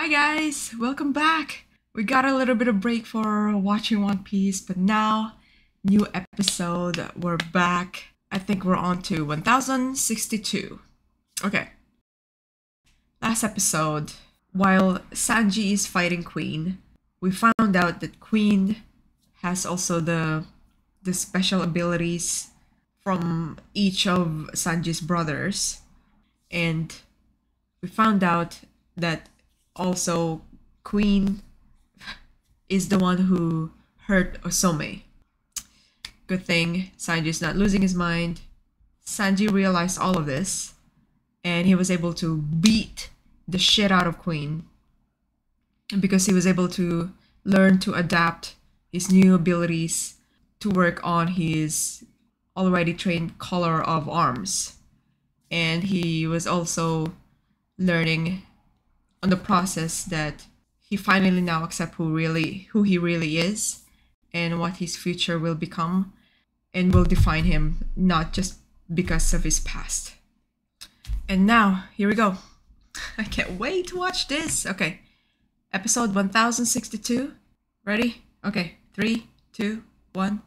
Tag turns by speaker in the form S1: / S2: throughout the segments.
S1: Hi guys, welcome back. We got a little bit of break for watching One Piece, but now new episode. We're back. I think we're on to 1062. Okay. Last episode, while Sanji is fighting Queen, we found out that Queen has also the the special abilities from each of Sanji's brothers. And we found out that also Queen is the one who hurt Osome. Good thing Sanji's not losing his mind. Sanji realized all of this and he was able to beat the shit out of Queen because he was able to learn to adapt his new abilities to work on his already trained color of arms. And he was also learning on the process that he finally now accept who really who he really is and what his future will become and will define him not just because of his past. And now, here we go. I can't wait to watch this. Okay. Episode 1062. Ready? Okay. Three, two, one.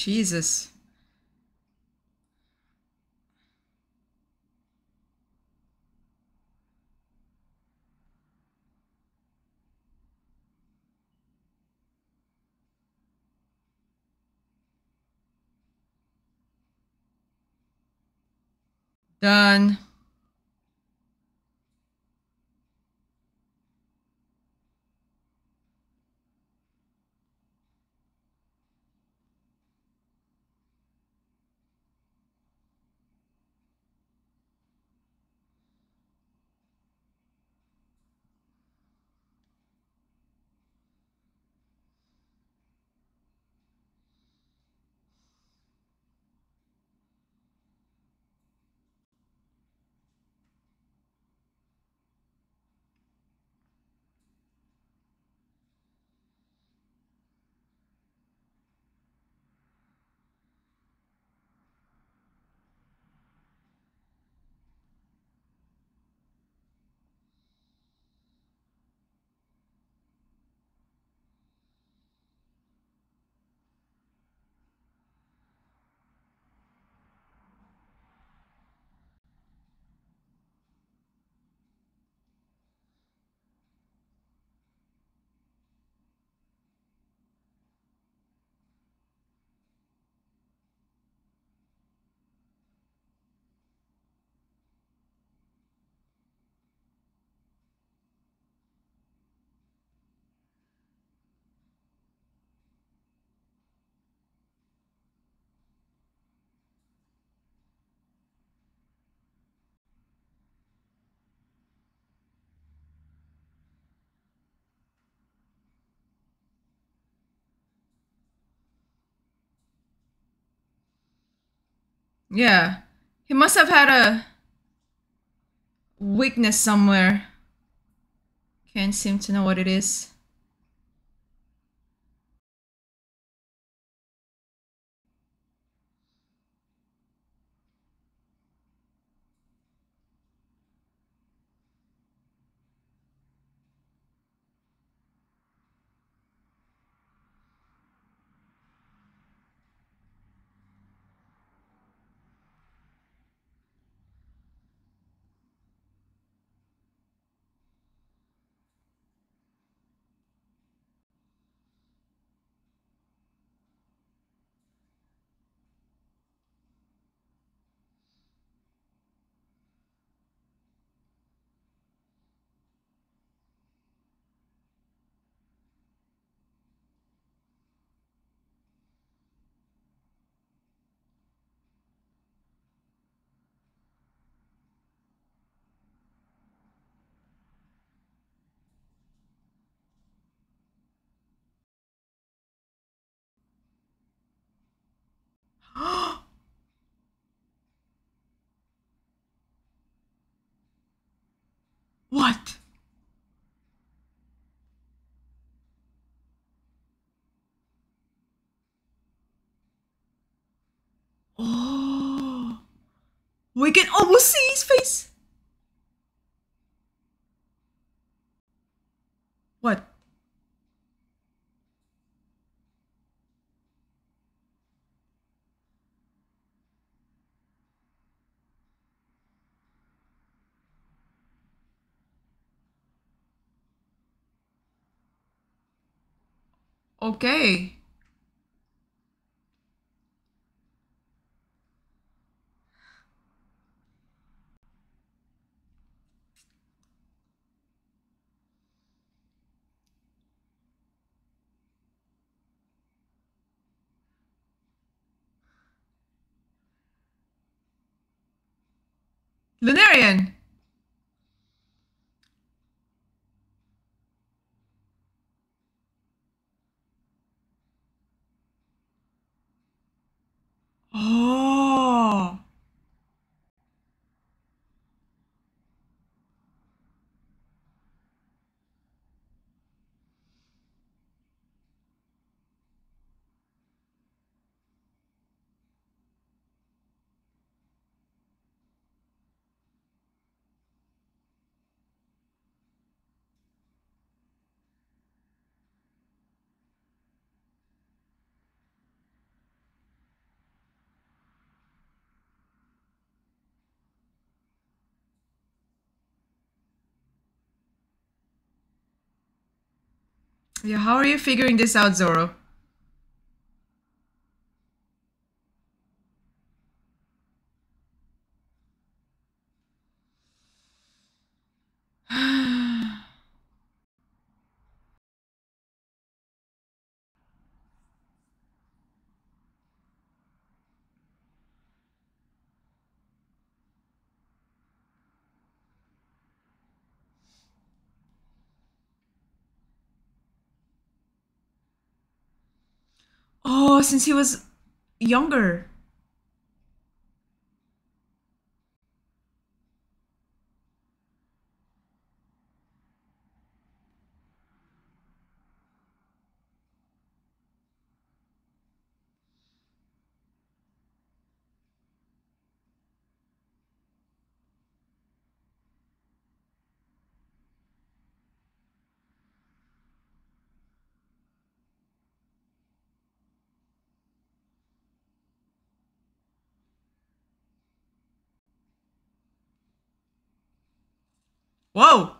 S1: Jesus. Done. Yeah. He must have had a weakness somewhere. Can't seem to know what it is. What? Oh. We can almost see his face. What? Okay. Lunarian. Oh. Yeah, how are you figuring this out, Zoro? Oh, since he was younger. Whoa!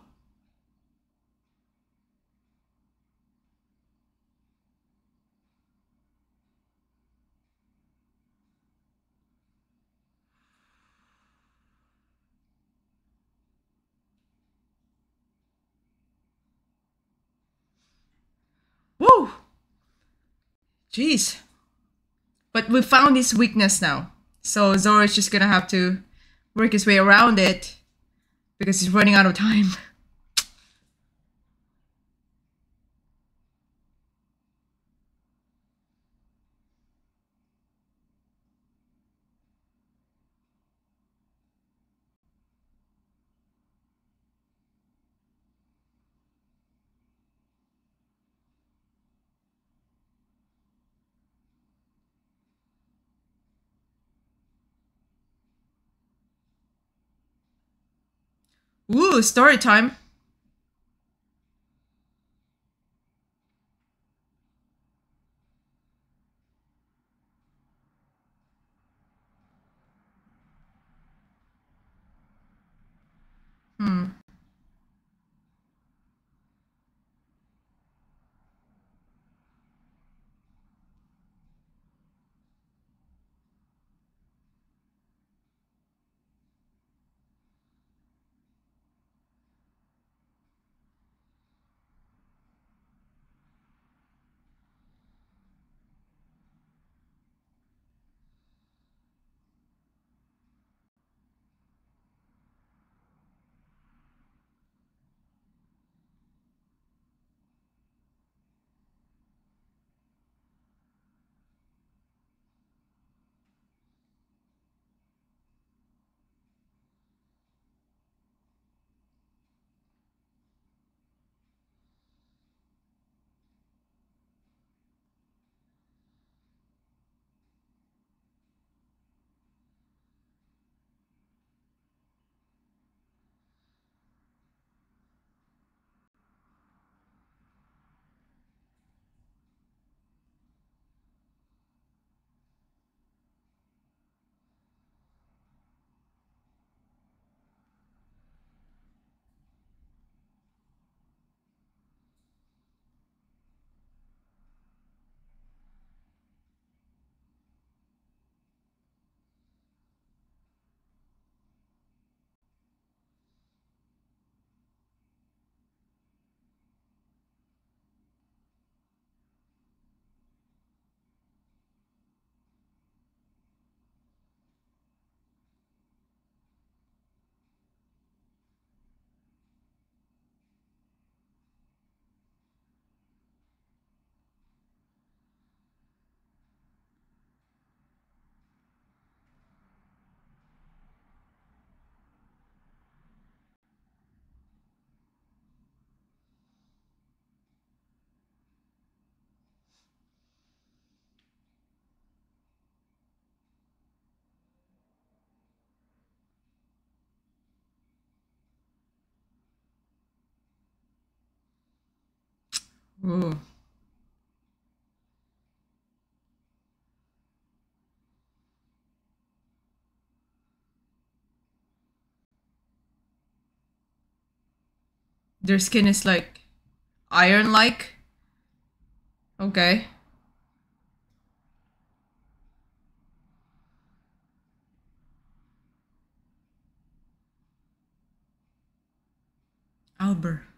S1: Woo! Jeez. But we found his weakness now. So Zoro is just gonna have to work his way around it because he's running out of time. Ooh, story time. Ooh. Their skin is like iron like. Okay. Alber.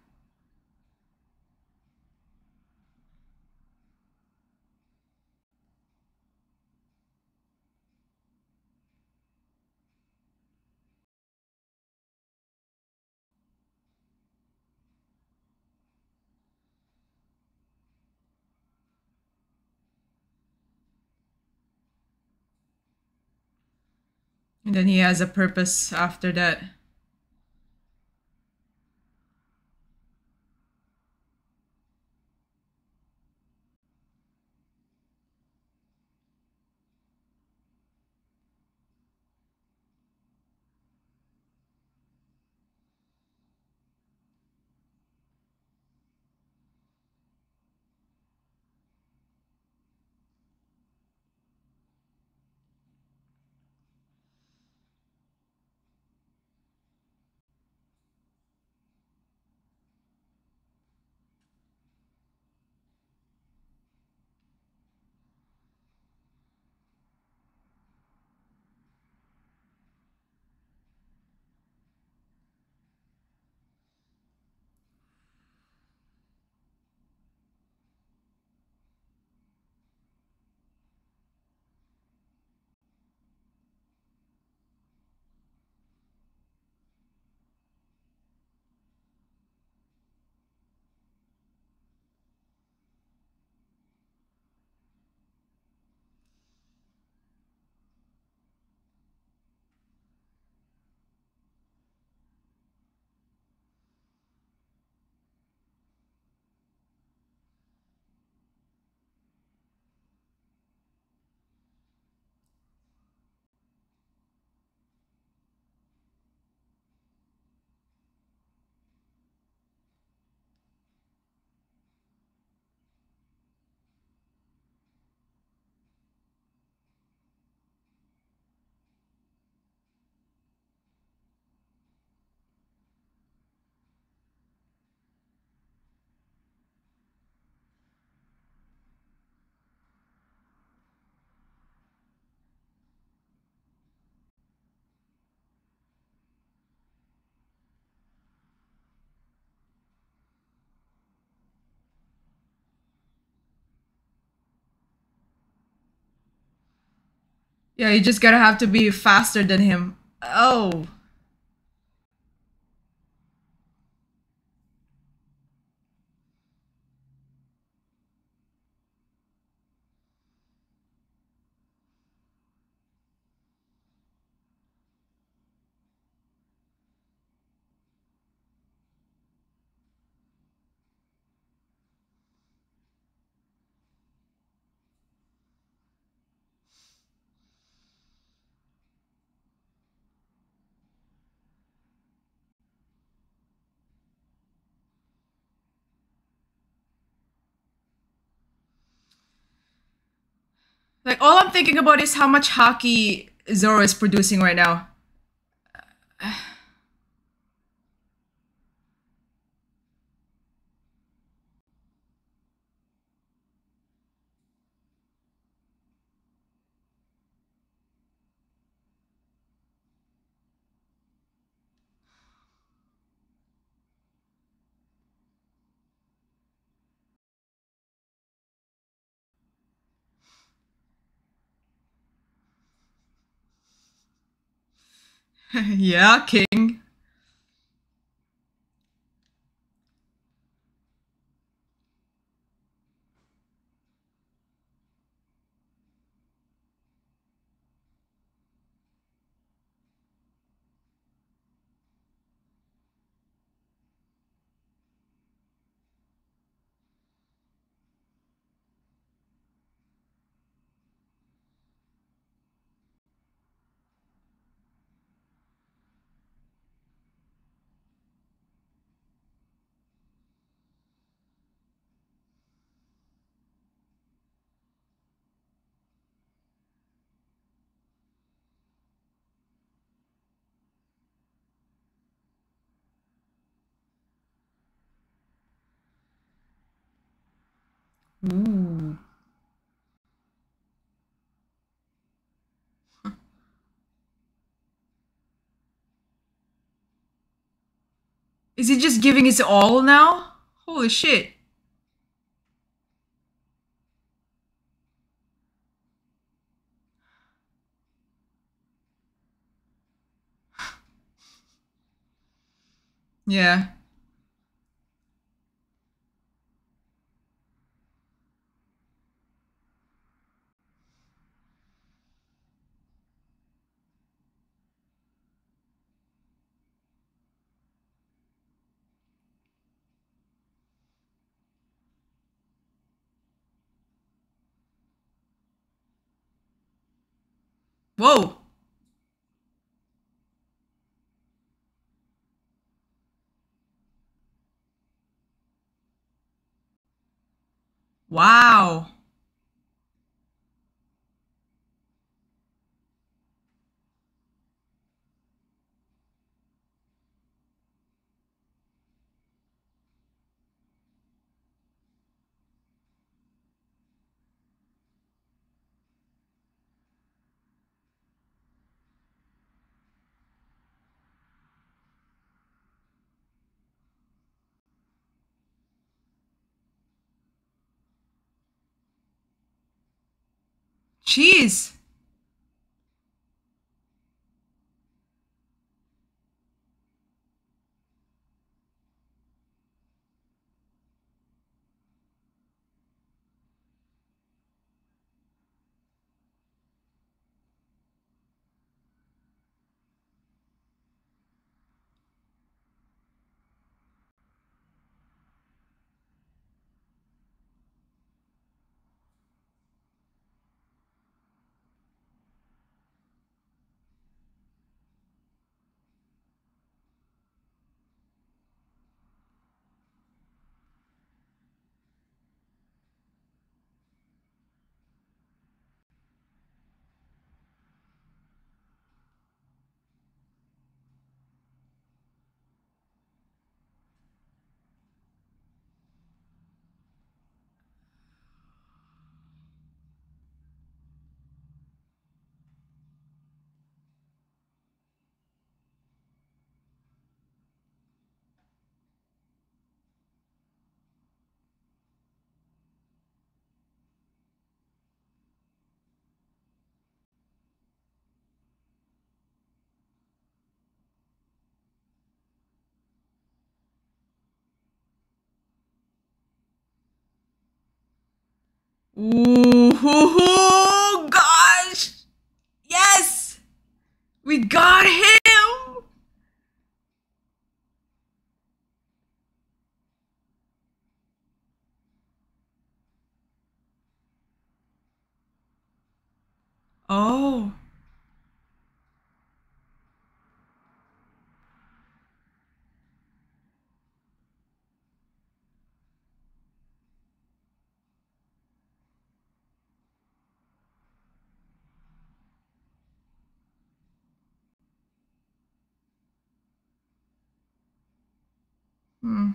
S1: And then he has a purpose after that. Yeah, you just gotta have to be faster than him. Oh. Like all I'm thinking about is how much haki Zoro is producing right now. yeah, King. Ooh. Is he just giving his all now? Holy shit. Yeah. Whoa. Wow. Jeez. Ooh, gosh! Yes! We got him! Oh. Hmm.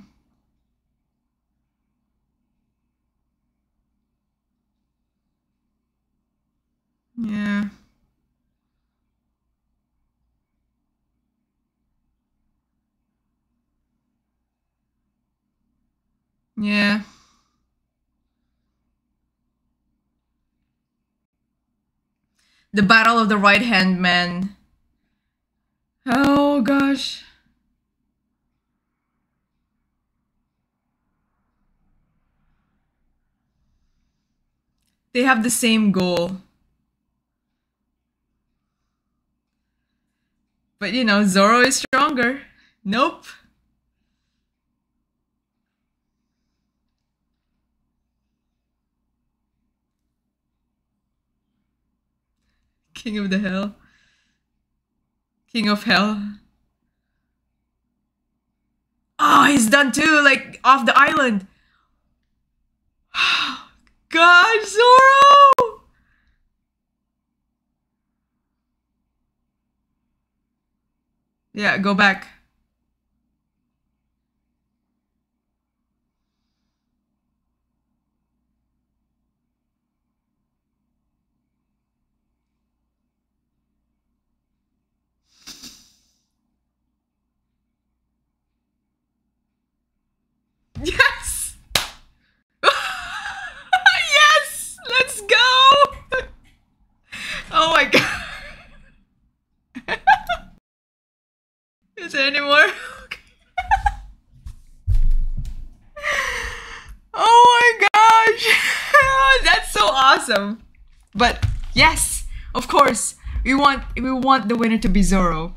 S1: Yeah. Yeah. The Battle of the Right Hand Man. Oh gosh. They have the same goal. But you know, Zoro is stronger. Nope. King of the Hell. King of Hell. Oh, he's done too, like off the island. Oh. God, Zoro! Yeah, go back. Yes! yes! Let's go! Oh my god. Is there any more? Okay. oh my gosh. That's so awesome. But yes, of course, we want we want the winner to be Zoro.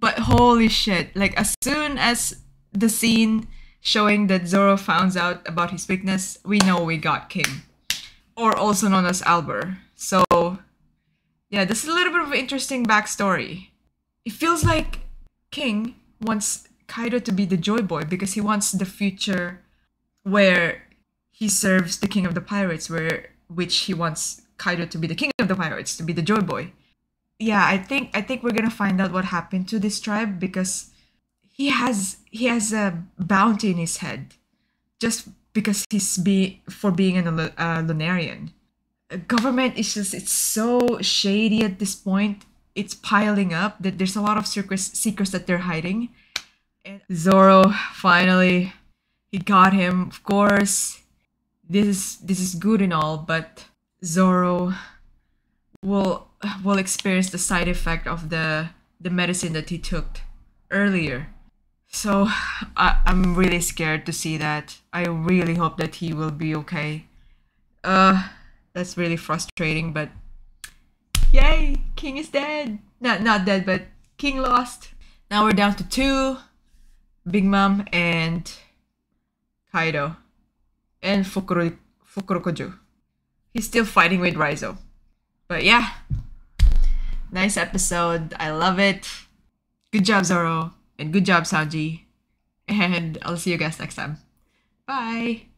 S1: But holy shit, like as soon as the scene showing that Zoro finds out about his weakness, we know we got King. Or also known as Alber. So yeah, this is a little bit of an interesting backstory. It feels like King wants Kaido to be the Joy Boy because he wants the future where he serves the King of the Pirates, where which he wants Kaido to be the King of the Pirates, to be the Joy Boy. Yeah, I think I think we're gonna find out what happened to this tribe because he has he has a bounty in his head just because he's be for being an Lunarian. Government is just it's so shady at this point. It's piling up that there's a lot of secrets secrets that they're hiding. And Zoro finally he got him. Of course, this is this is good and all, but Zoro will will experience the side effect of the the medicine that he took earlier. So I, I'm really scared to see that. I really hope that he will be okay. Uh, that's really frustrating, but yay, King is dead. Not not dead, but King lost. Now we're down to two, Big Mom and Kaido, and Fukuro Fukurokuju. He's still fighting with Raizo. But yeah, nice episode. I love it. Good job, Zoro. And good job, Sanji. And I'll see you guys next time. Bye.